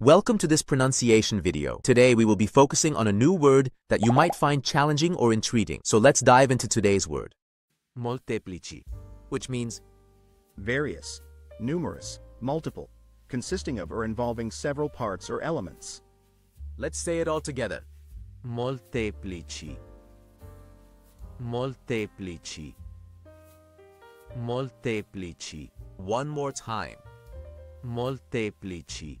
Welcome to this pronunciation video. Today we will be focusing on a new word that you might find challenging or intriguing. So let's dive into today's word. Molteplici, which means various, numerous, multiple, consisting of or involving several parts or elements. Let's say it all together. Molteplici. Molteplici. Molteplici. One more time. Molteplici.